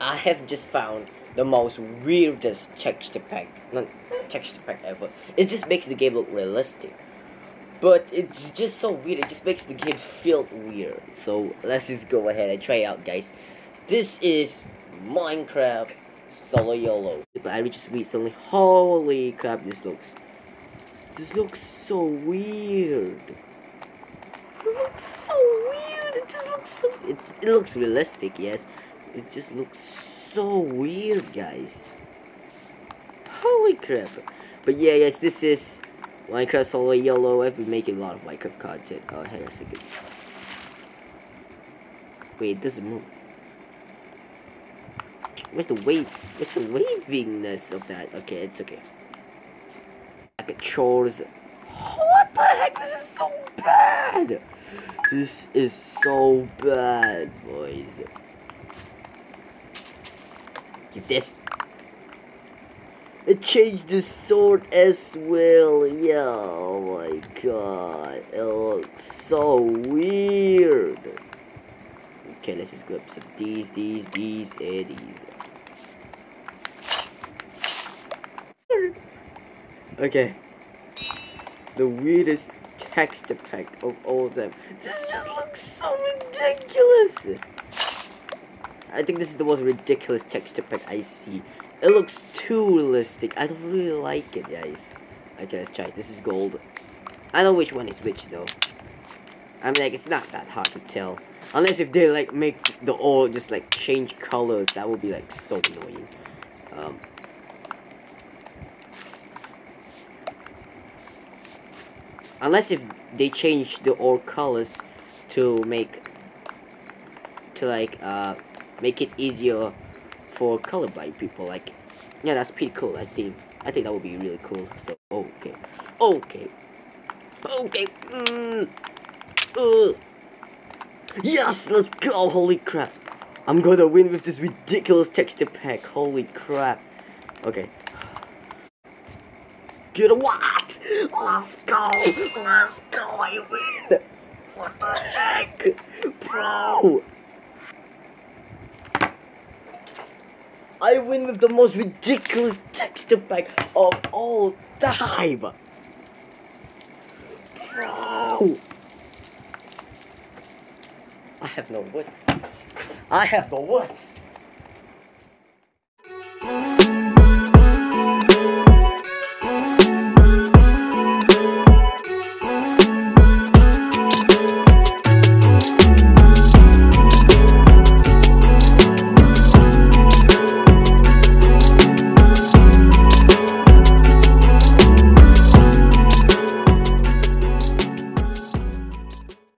I have just found the most weirdest texture pack, not texture pack ever. It just makes the game look realistic. But it's just so weird, it just makes the game feel weird. So let's just go ahead and try it out guys. This is Minecraft Solo YOLO. But I just recently, holy crap this looks. This looks so weird. It looks so weird, it just looks so, it's, it looks realistic yes. It just looks so weird guys. Holy crap. But yeah guys, this is Minecraft Solo YOLO. I've been making a lot of Minecraft content. Oh, hang on a second. Wait, it doesn't move. Where's the wave? Where's the wavingness of that? Okay, it's okay. I controls. What the heck? This is so bad. This is so bad, boys. This. It changed the sword as well. Yeah, oh my god. It looks so weird. Okay, let's just grab some these, these, these, and these. Okay. The weirdest texture pack of all of them. This just looks so ridiculous. I think this is the most ridiculous texture pack I see. It looks too realistic. I don't really like it, guys. Okay, let's try it. This is gold. I know which one is which, though. I mean, like, it's not that hard to tell. Unless if they, like, make the all just, like, change colors. That would be, like, so annoying. Um, unless if they change the all colors to make to like uh make it easier for colorblind people. Like, yeah, that's pretty cool. I think. I think that would be really cool. So, okay, okay, okay. Mm. Uh. Yes, let's go! Holy crap! I'm gonna win with this ridiculous texture pack. Holy crap! Okay. Good what? Let's go! Let's go! I win! What the heck, bro? I win with the most ridiculous texture pack of all time. Bro. I have no words. I have no words.